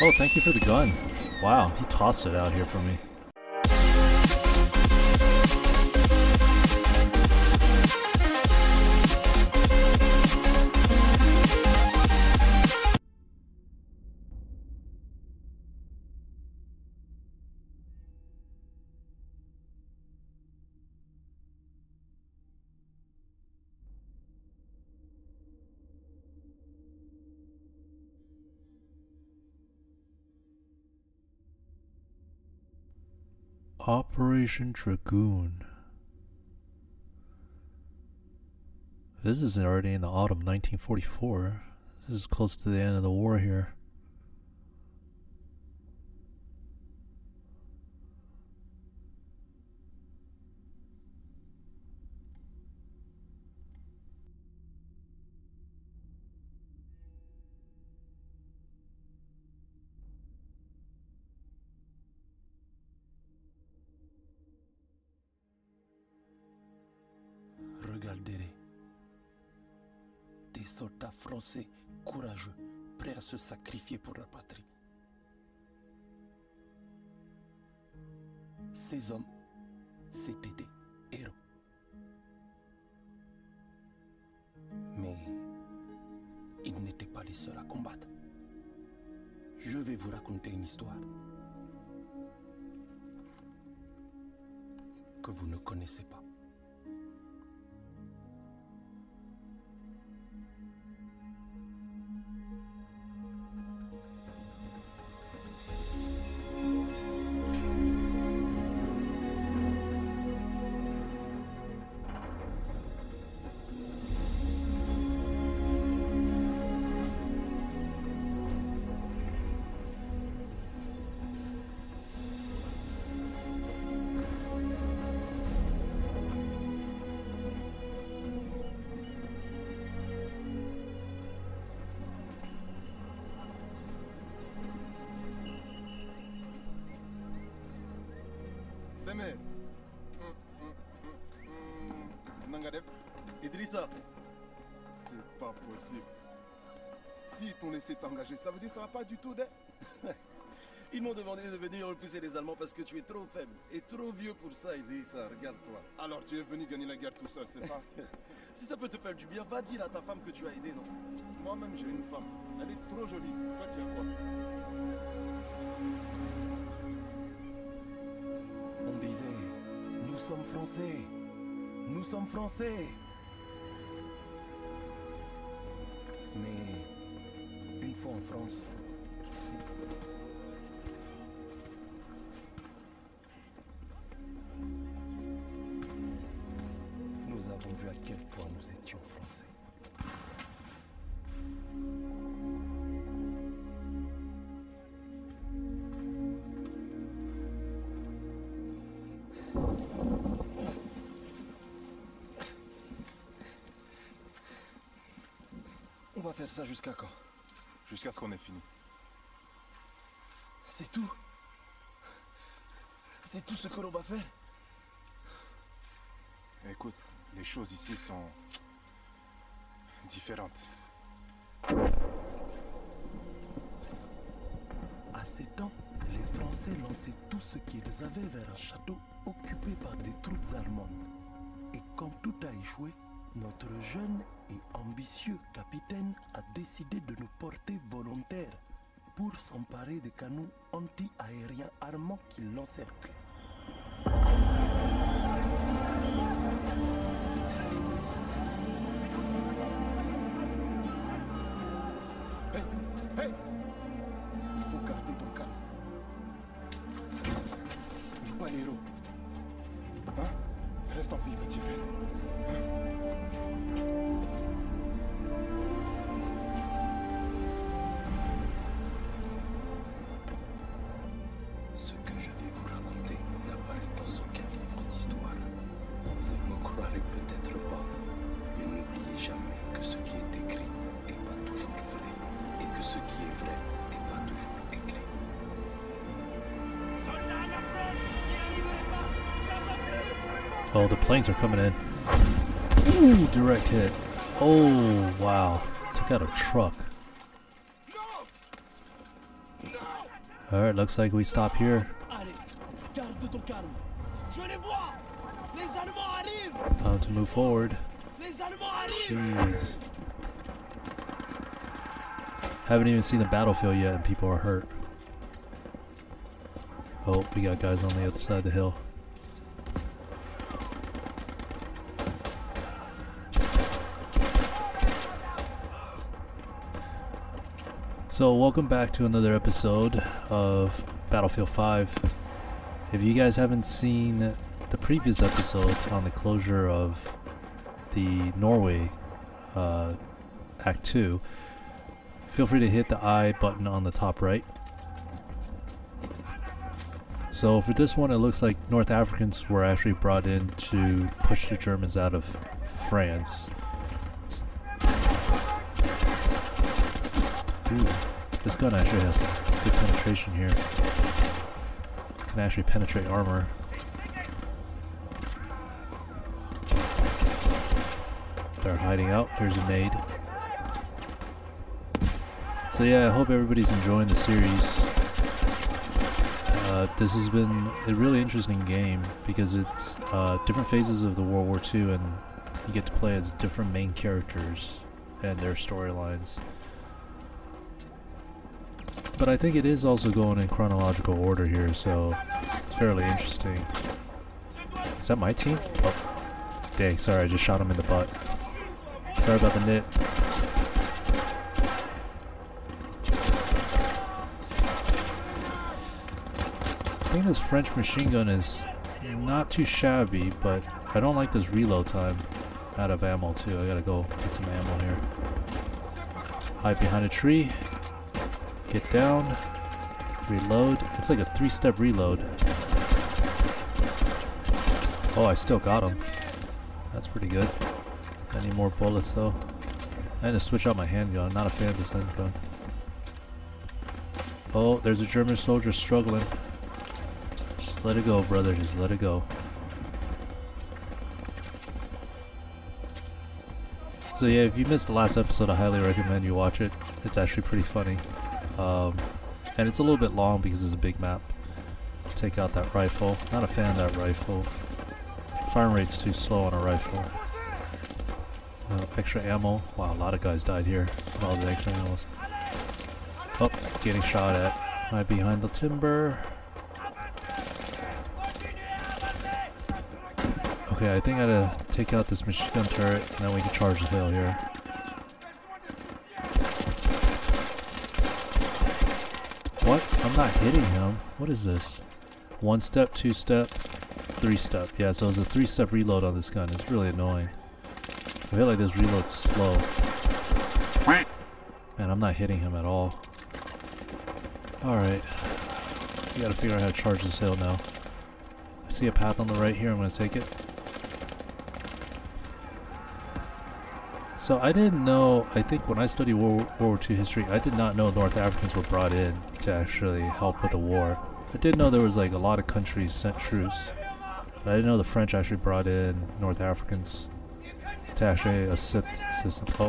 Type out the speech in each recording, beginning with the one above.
Oh, thank you for the gun. Wow, he tossed it out here for me. Operation Dragoon. This is already in the autumn 1944. This is close to the end of the war here. Soldats français courageux, prêts à se sacrifier pour la patrie. Ces hommes, c'étaient des héros. Mais ils n'étaient pas les seuls à combattre. Je vais vous raconter une histoire que vous ne connaissez pas. Nangadef, Idrissa, c'est pas possible. S'ils t'ont laissé t'engager, ça veut dire que ça va pas du tout, de... ils m'ont demandé de venir repousser les Allemands parce que tu es trop faible et trop vieux pour ça, Idrissa. Regarde-toi. Alors tu es venu gagner la guerre tout seul, c'est ça? Si ça peut te faire du bien, va dire à ta femme que tu as aidé, non? Moi-même j'ai une femme. Elle est trop jolie. Toi tu as quoi? Nous sommes français. Nous sommes français. Mais une fois en France, nous avons vu à quel point nous étions français. Ça jusqu'à quand? Jusqu'à ce qu'on ait fini. C'est tout? C'est tout ce que l'on va faire? Écoute, les choses ici sont différentes. À ces temps, les Français lançaient tout ce qu'ils avaient vers un château occupé par des troupes allemandes. Et quand tout a échoué, notre jeune et ambitieux capitaine a décidé de nous porter volontaires pour s'emparer des canons anti-aériens armants qui l'encerclent. Oh, the planes are coming in. Ooh, direct hit. Oh, wow. Took out a truck. Alright, looks like we stop here. Time to move forward. Jeez. Haven't even seen the battlefield yet and people are hurt. Oh, we got guys on the other side of the hill. So, welcome back to another episode of Battlefield 5. If you guys haven't seen the previous episode on the closure of the Norway uh, Act 2, feel free to hit the I button on the top right. So for this one, it looks like North Africans were actually brought in to push the Germans out of France. This gun actually has some good penetration here. Can actually penetrate armor. They're hiding out. There's a nade. So yeah, I hope everybody's enjoying the series. Uh, this has been a really interesting game because it's uh, different phases of the World War II, and you get to play as different main characters and their storylines. But I think it is also going in chronological order here, so it's fairly interesting. Is that my team? Oh, dang! Sorry, I just shot him in the butt. Sorry about the nit. I think this French machine gun is not too shabby, but I don't like this reload time. Out of ammo too. I gotta go get some ammo here. Hide behind a tree. Get down. Reload. It's like a three-step reload. Oh, I still got him. That's pretty good. I need more bullets though. I had to switch out my handgun. Not a fan of this handgun. Oh, there's a German soldier struggling. Just let it go, brother. Just let it go. So yeah, if you missed the last episode, I highly recommend you watch it. It's actually pretty funny. Um, and it's a little bit long because it's a big map. Take out that rifle. Not a fan of that rifle. Firing rate's too slow on a rifle. Uh, extra ammo. Wow, a lot of guys died here. with All the extra ammo. Oh, getting shot at. Right behind the timber. Okay, I think I gotta take out this machine gun turret, and then we can charge the hill here. What? I'm not hitting him. What is this? One step, two step, three step. Yeah, so it's a three step reload on this gun. It's really annoying. I feel like this reload's slow. Man, I'm not hitting him at all. Alright. We gotta figure out how to charge this hill now. I see a path on the right here. I'm gonna take it. So I didn't know, I think when I studied World, War II history, I did not know North Africans were brought in to actually help with the war. I did know there was like a lot of countries sent troops. But I didn't know the French actually brought in North Africans to actually assist. them. Oh.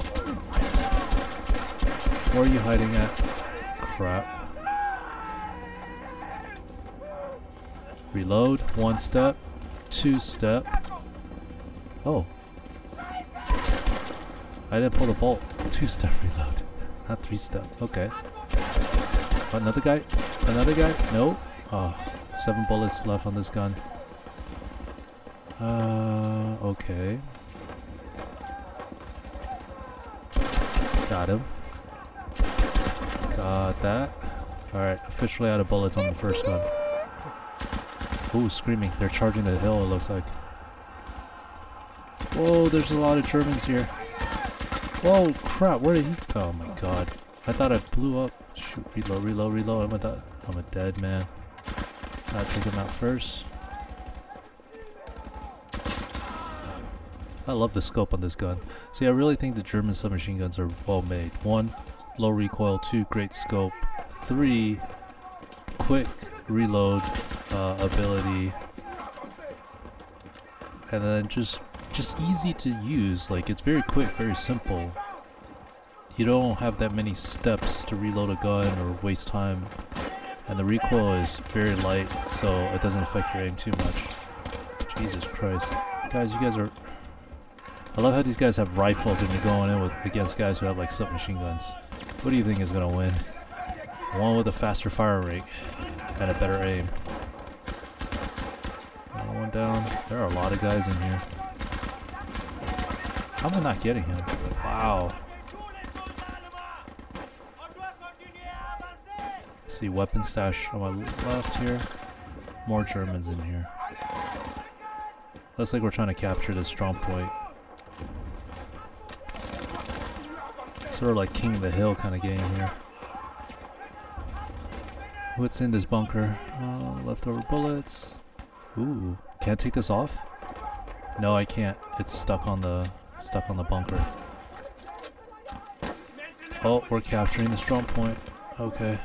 Where are you hiding at? Crap. Reload. One step. Two step. Oh. I didn't pull the bolt. Two step reload. Not three step. Okay. Another guy? Another guy? No. Oh, seven bullets left on this gun. Uh, okay. Got him. Got that. Alright, officially out of bullets on the first gun. Ooh, screaming. They're charging the hill, it looks like. Whoa, there's a lot of Germans here. Whoa, crap, where did he... Oh my god. I thought I blew up. Shoot, reload, reload, reload. I'm a, I'm a dead man. Gotta take him out first. I love the scope on this gun. See, I really think the German submachine guns are well made. One, low recoil. Two, great scope. Three, quick reload uh, ability. And then just just easy to use. Like it's very quick, very simple. You don't have that many steps to reload a gun or waste time And the recoil is very light, so it doesn't affect your aim too much. Jesus Christ. Guys, you guys are... I love how these guys have rifles and you're going in with against guys who have like submachine guns. What do you think is going to win? One with a faster fire rate and a better aim. Another one down. There are a lot of guys in here. How am I not getting him? Wow. See weapon stash on my left here. More Germans in here. Looks like we're trying to capture this strong point. Sort of like King of the Hill kind of game here. What's in this bunker? Uh, leftover bullets. Ooh, can't take this off? No, I can't. It's stuck on the stuck on the bunker. Oh, we're capturing the strong point. Okay.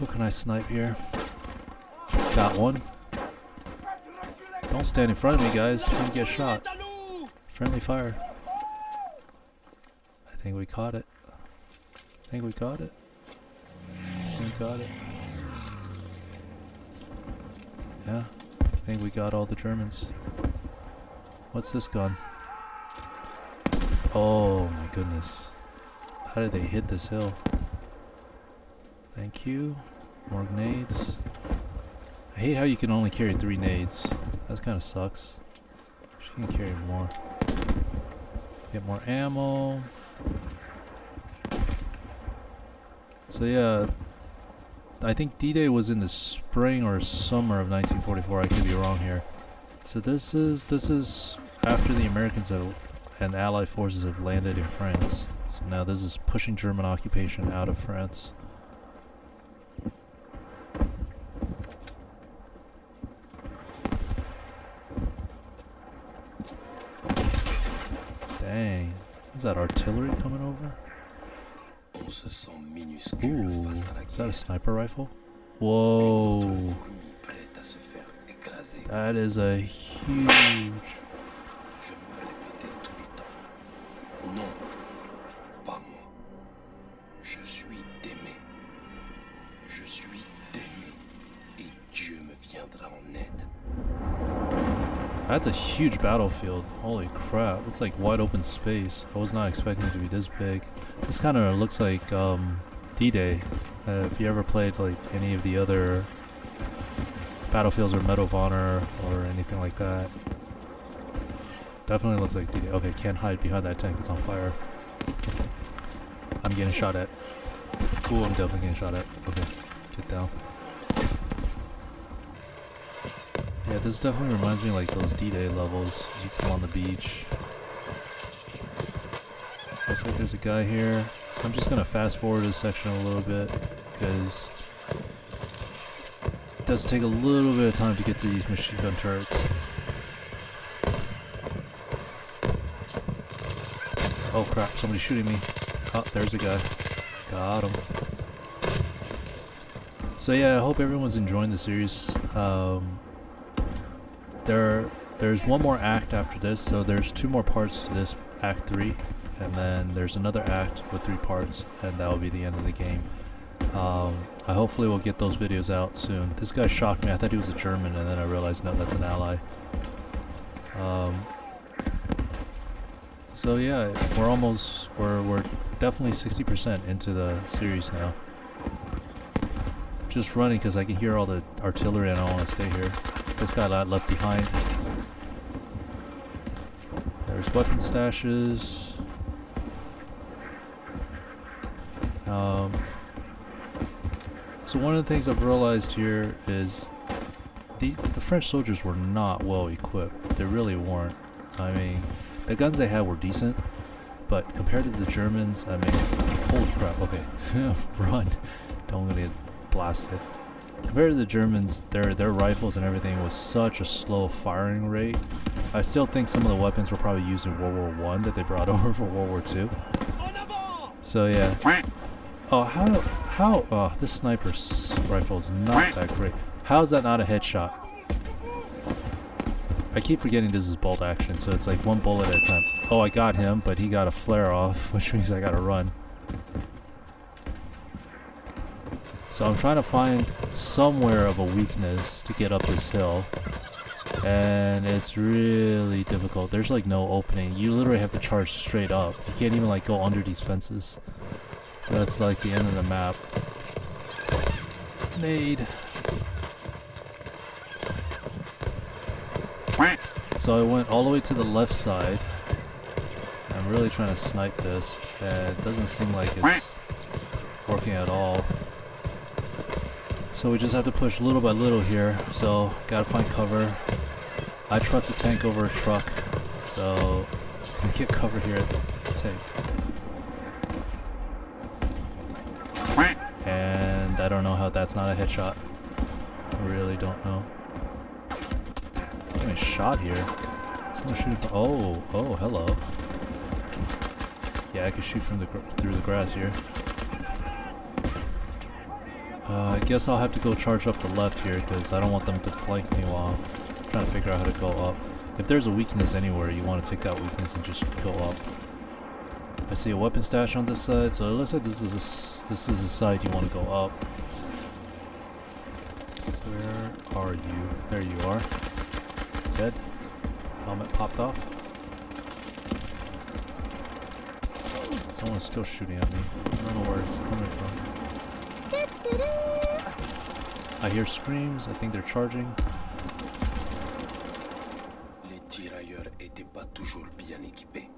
Who can I snipe here? Got one. Don't stand in front of me, guys. You're gonna get shot. Friendly fire. I think we caught it. I think we caught it. I think we got it. Yeah. I think we got all the Germans. What's this gun? Oh my goodness. How did they hit this hill? Thank you. More nades. I hate how you can only carry three nades. That kind of sucks. She can carry more. Get more ammo. So yeah, I think D-Day was in the spring or summer of 1944. I could be wrong here. So this is this is after the Americans have, and Allied forces have landed in France. So now this is pushing German occupation out of France. Dang. Is that artillery coming over? On se sent minuscule Ooh, face à la is that a sniper rifle? Whoa. autre fourmi prête à se faire écraser. That is a huge. That's a huge battlefield. Holy crap. It's like wide open space. I was not expecting it to be this big. This kind of looks like um, D-Day. Uh, if you ever played like any of the other battlefields or Medal of Honor or anything like that. Definitely looks like D-Day. Okay, can't hide behind that tank. It's on fire. I'm getting shot at. Cool, I'm definitely getting shot at. Okay, get down. Yeah, this definitely reminds me like those D-Day levels. You come on the beach. Looks like there's a guy here. I'm just gonna fast forward this section a little bit because it does take a little bit of time to get to these machine gun turrets. Oh crap! Somebody's shooting me. Oh, there's a guy. Got him. So yeah, I hope everyone's enjoying the series. Um, there there's one more act after this so there's two more parts to this act three and then there's another act with three parts and that will be the end of the game. Um, I hopefully will get those videos out soon. This guy shocked me. I thought he was a German and then I realized no that's an ally. Um, so yeah we're almost we're, we're definitely 60% into the series now. Just running because I can hear all the artillery and I don't want to stay here this guy got left behind. There's weapon stashes. Um, so one of the things I've realized here is these the French soldiers were not well equipped. They really weren't. I mean, the guns they had were decent, but compared to the Germans, I mean, holy crap! Okay, run! Don't get blasted compared to the Germans, their their rifles and everything was such a slow firing rate. I still think some of the weapons were probably used in World War One that they brought over for World War Two. So yeah. Oh how how oh this sniper's rifle is not that great. How is that not a headshot? I keep forgetting this is bolt action, so it's like one bullet at a time. Oh, I got him, but he got a flare off, which means I gotta run. So I'm trying to find somewhere of a weakness to get up this hill. And it's really difficult. There's like no opening. You literally have to charge straight up. You can't even like go under these fences. So that's like the end of the map. Made. So I went all the way to the left side. I'm really trying to snipe this, and it doesn't seem like it's working at all. So we just have to push little by little here. So gotta find cover. I trust a tank over a truck, so get cover here at the tank. And I don't know how that's not a headshot. I really don't know. Getting shot here. Someone shooting from. Oh, oh, hello. Yeah, I can shoot from the through the grass here. Uh, I guess I'll have to go charge up the left here because I don't want them to flank me while I'm trying to figure out how to go up. If there's a weakness anywhere, you want to take that weakness and just go up. I see a weapon stash on this side, so it looks like this is a, this is the side you want to go up. Where are you? There you are. Dead. Helmet popped off. Someone's still shooting at me. I don't know where it's coming from. I hear screams. I think they're charging. Les tirailleurs étaient pas toujours bien équipés.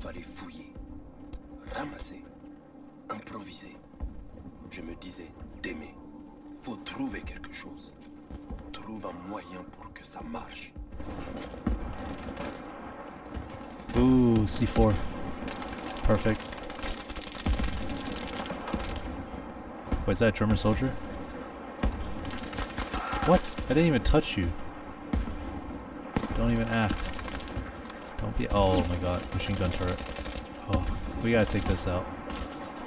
Fallait fouiller, ramasser, improviser. Je me disais, Deme, faut trouver quelque chose. Trouve un moyen pour que ça marche. Ooh, C4. Perfect. Wait, is that a German soldier? What? I didn't even touch you. Don't even act. Don't be- oh my god, machine gun turret. Oh, we gotta take this out.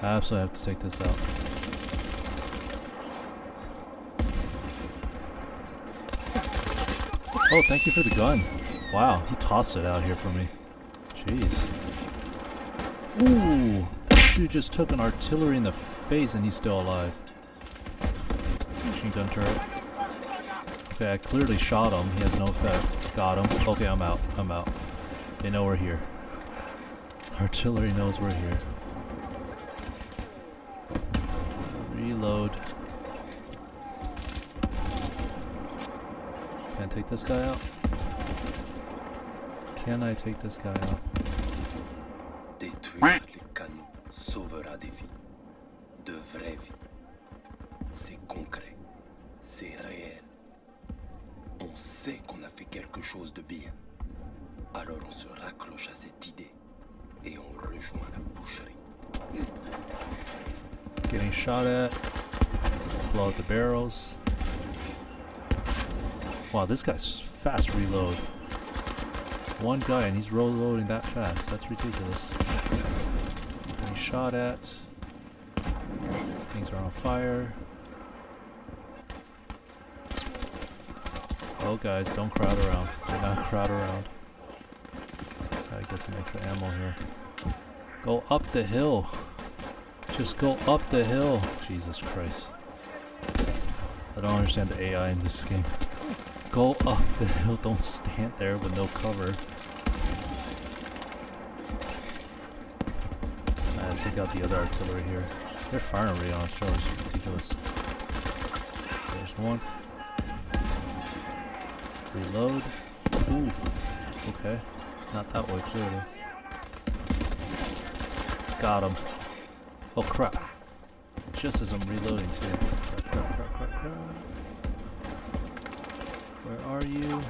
I absolutely have to take this out. Oh, thank you for the gun. Wow, he tossed it out here for me. Jeez. Ooh, this dude just took an artillery in the face and he's still alive. Machine gun turret. I clearly shot him. He has no effect. Got him. Okay, I'm out. I'm out. They know we're here. Artillery knows we're here. Reload. Can I take this guy out? Can I take this guy out? Wow, this guy's fast reload. One guy and he's reloading that fast. That's ridiculous. Getting shot at. Things are on fire. Oh guys, don't crowd around. Do not crowd around. I Gotta get some extra ammo here. Go up the hill. Just go up the hill. Jesus Christ. I don't understand the AI in this game. Go up the hill. Don't stand there with no cover. Take out the other artillery here. They're firing right on show. It's ridiculous. There's one. Reload. Oof. Okay. Not that way, clearly. Got him. Oh crap. Just as I'm reloading too. Crap, crap, crap. Where are you?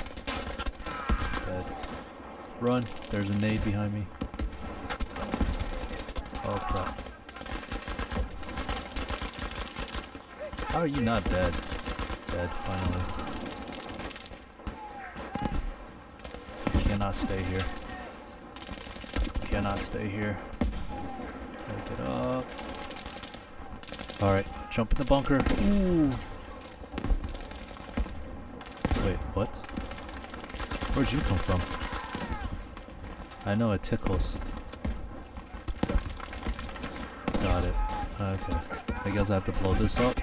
Dead. Run. There's a nade behind me. Oh crap. How are you not dead? Dead, finally. Cannot stay here. Cannot stay here. Gotta up. Alright, jump in the bunker. Ooh. Wait, what? Where'd you come from? I know it tickles. Got it. Okay. I guess I have to blow this up.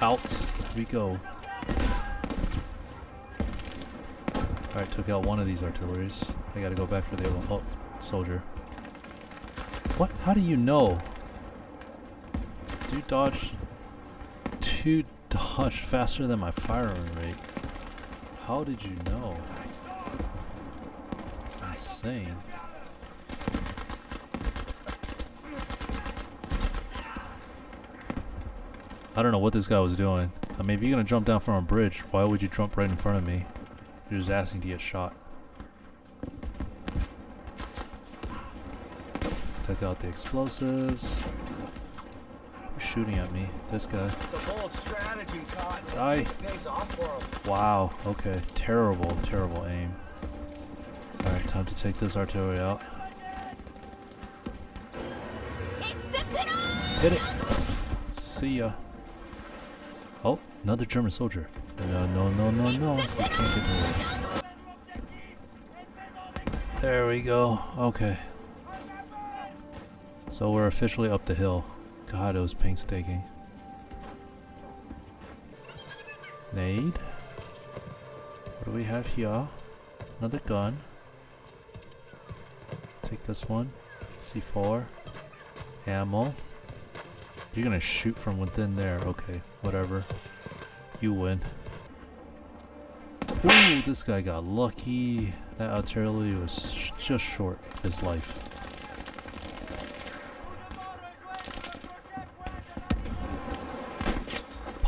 Out we go. Alright, took out one of these artilleries. I gotta go back for the other. Oh, soldier. What? How do you know? Do dodge... Do dodge faster than my firing rate. How did you know? It's insane. I don't know what this guy was doing. I mean, if you're gonna jump down from a bridge, why would you jump right in front of me? You're just asking to get shot. Take out the explosives. Who's shooting at me? This guy. The strategy, Die. Pays off for 'em. Wow. Okay. Terrible, terrible aim. Alright, time to take this artillery out. Hit it. See ya. Oh, another German soldier. No, no, no, no, no. We can't get to. There we go. Okay. So we're officially up the hill. God, it was painstaking. Nade. What do we have here? Another gun. Take this one. C4. Ammo. You're gonna shoot from within there. Okay, whatever. You win. Ooh, this guy got lucky. That artillery was sh just short his life.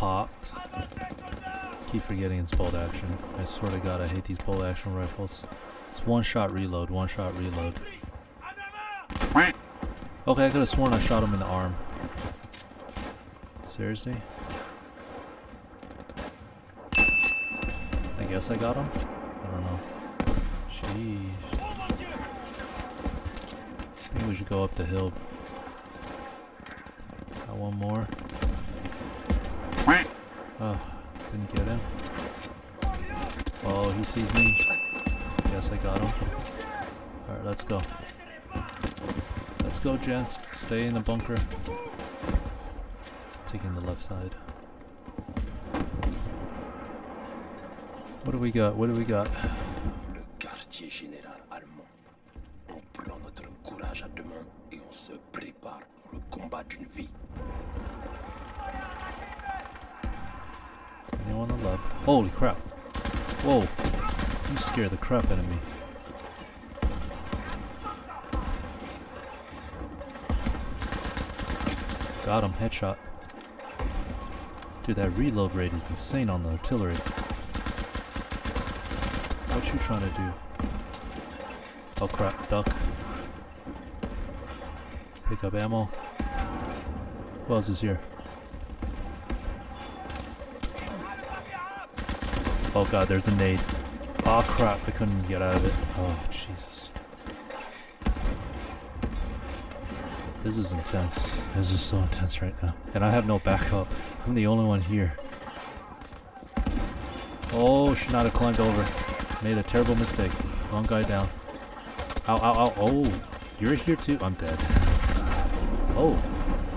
Popped. Keep forgetting it's bolt action. I swear to god I hate these bolt action rifles. It's one shot reload, one shot reload. Okay, I could have sworn I shot him in the arm. Seriously? I guess I got him? I don't know. Jeez. I think we should go up the hill. Got one more. Sees me. Guess I got him. Alright, let's go. Let's go, gents. Stay in the bunker. Taking the left side. What do we got? What do we got? Le quartier général allemand. On prend notre courage à deux mains et on se prépare pour le combat d'une vie. Anyone on the left? Holy crap. Whoa. You scare the crap out of me. Got him. Headshot. Dude, that reload rate is insane on the artillery. What you trying to do? Oh crap, duck. Pick up ammo. Who else is here? Oh god, there's a nade. Oh crap, I couldn't get out of it. Oh Jesus. This is intense. This is so intense right now. And I have no backup. I'm the only one here. Oh, should not have climbed over. Made a terrible mistake. Wrong guy down. Ow, ow, ow. Oh, you're here too? I'm dead. Oh,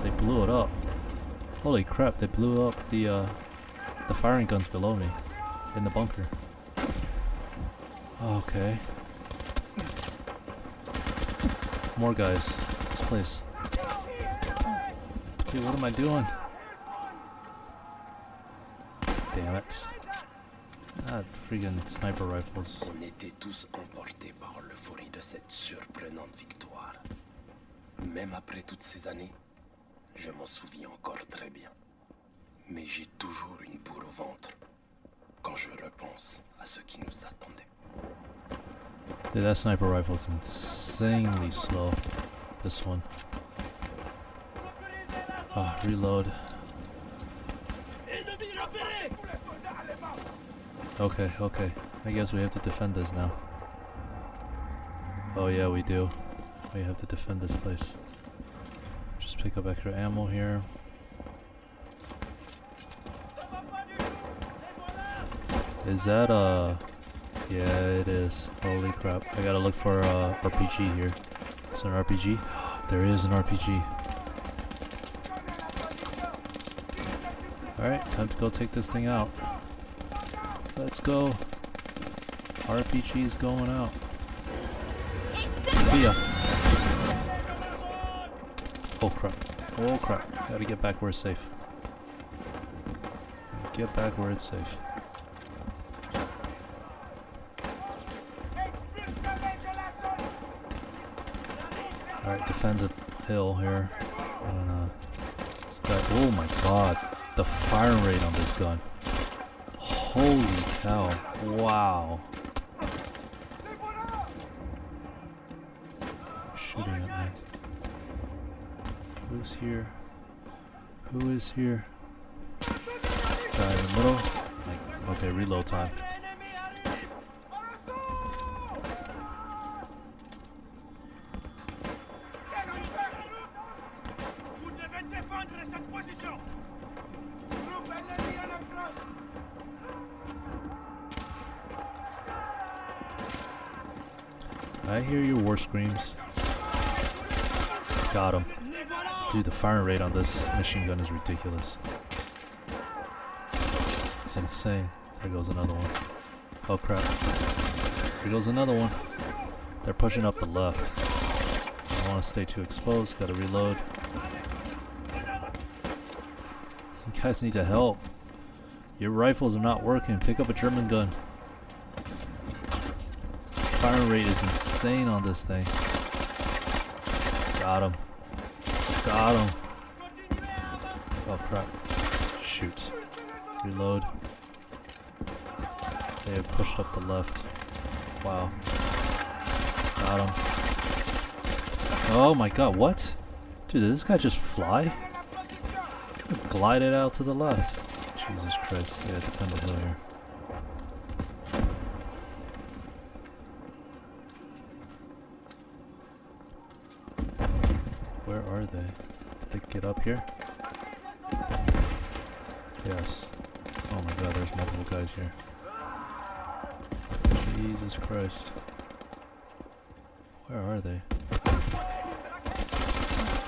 they blew it up. Holy crap, they blew up the, uh, the firing guns below me in the bunker. Okay. More guys. This place. Dude, what am I doing? Damn it. Ah, freaking sniper rifles. On était tous emportés par l'euphorie de cette surprenante victoire. Même après toutes ces années, je m'en souviens encore très bien. Mais j'ai toujours une boule au ventre quand je repense à ce qui nous attendait. Dude, that sniper rifle is insanely slow. This one. Ah, reload. Okay, okay. I guess we have to defend this now. Oh yeah, we do. We have to defend this place. Just pick up extra ammo here. Is that uh Yeah, it is. Holy crap. I gotta look for uh RPG here. Is there an RPG? there is an RPG. Alright, time to go take this thing out. Let's go. RPG is going out. See ya. Oh crap. Oh crap. Gotta get back where it's safe. Get back where it's safe. Alright, defend the hill here. And, uh, oh my god. The fire rate on this gun. Holy cow. Wow. Shooting at me. Who's here? Who is here? Guy in the middle. Okay, reload time. Dude, the firing rate on this machine gun is ridiculous. It's insane. There goes another one. Oh crap. Here goes another one. They're pushing up the left. I don't want to stay too exposed. Gotta reload. You guys need to help. Your rifles are not working. Pick up a German gun. Firing rate is insane on this thing. Got him. Got him. Oh crap. Shoot. Reload. They have pushed up the left. Wow. Got him. Oh my god, what? Dude, did this guy just fly? Glided out to the left. Jesus Christ. Yeah, defend here. Where are they? They get up here? Yes. Oh my god, there's multiple guys here. Jesus Christ. Where are they?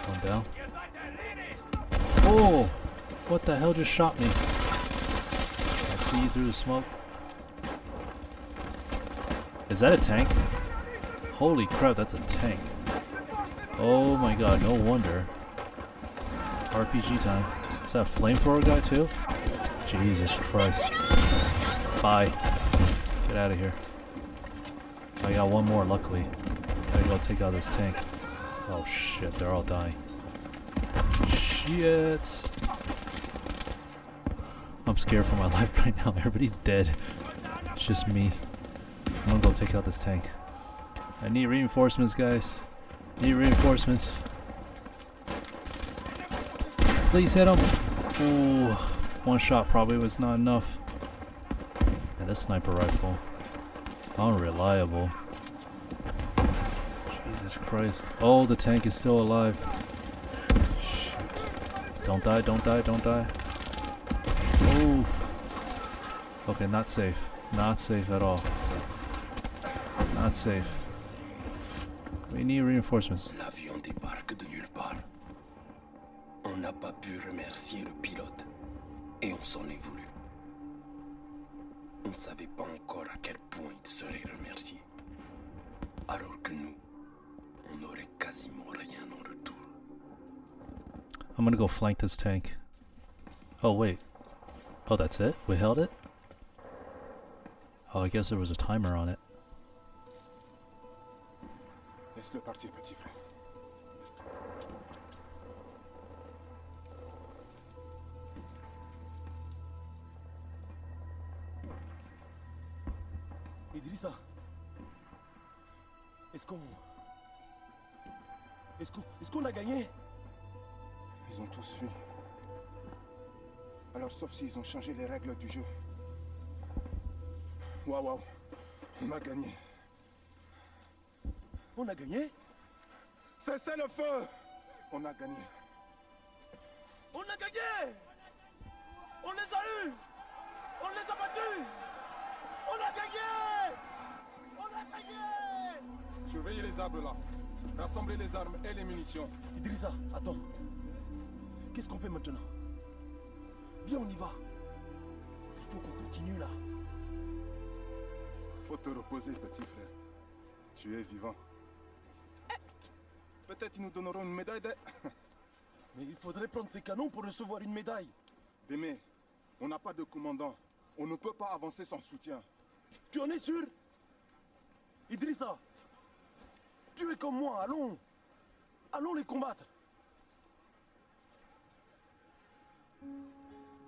One down. Oh! What the hell just shot me? I see you through the smoke. Is that a tank? Holy crap, that's a tank. Oh my god, no wonder. RPG time. Is that a flamethrower guy too? Jesus Christ. Bye. Get out of here. I got one more, luckily. Gotta go take out this tank. Oh shit, they're all dying. Shit. I'm scared for my life right now. Everybody's dead. It's just me. I'm gonna go take out this tank. I need reinforcements, guys. Need reinforcements. Please hit him. Ooh, one shot probably was not enough. Yeah, this sniper rifle. Unreliable. Jesus Christ. Oh, the tank is still alive. Shit. Don't die, don't die, don't die. Oof. Okay, not safe. Not safe at all. Not safe. We need reinforcements. L'avion débarque de nulle part. On n'a pas pu remercier le pilote et on s'en est voulu. On ne savait pas encore à quel point il serait remercié. Alors que nous, on n'aurait quasiment rien en retour. I'm gonna go flank this tank. Oh, wait. Oh, that's it? We held it? Oh, I guess there was a timer on it. Laisse-le partir, petit frère. Idrissa Est-ce qu'on... Est-ce qu'on est qu'on a gagné? Ils ont tous fui. Alors, sauf s'ils ont changé les règles du jeu. Waouh, waouh. On a gagné. On a gagné Cessez le feu On a gagné. On a gagné On les a eus On les a battus On a gagné On a gagné Surveillez les arbres là. Rassemblez les armes et les munitions. Idrissa, attends. Qu'est-ce qu'on fait maintenant? Viens, on y va. Il faut qu'on continue là. Faut te reposer, petit frère. Tu es vivant. Peut-être ils nous donneront une médaille de... Mais il faudrait prendre ces canons pour recevoir une médaille. Démé, on n'a pas de commandant. On ne peut pas avancer sans soutien. Tu en es sûr? Idrissa Tu es comme moi, allons Allons les combattre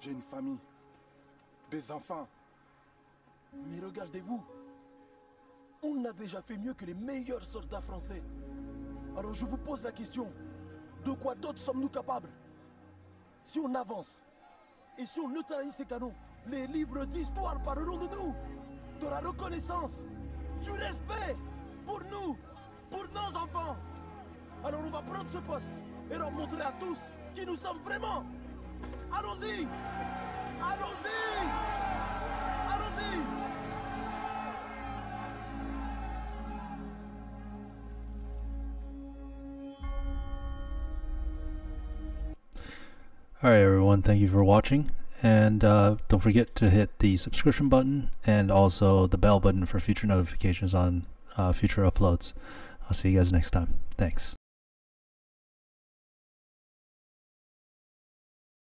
J'ai une famille. Des enfants. Mais regardez-vous On a déjà fait mieux que les meilleurs soldats français. Alors je vous pose la question. De quoi d'autre sommes-nous capables? Si on avance et si on neutralise ces canons, les livres d'histoire parleront de nous. De la reconnaissance, du respect pour nous, pour nos enfants. Alors on va prendre ce poste et leur montrer à tous qui nous sommes vraiment. Allons-y Allons-y Allons-y All right, everyone. Thank you for watching, and uh, don't forget to hit the subscription button and also the bell button for future notifications on uh, future uploads. I'll see you guys next time. Thanks.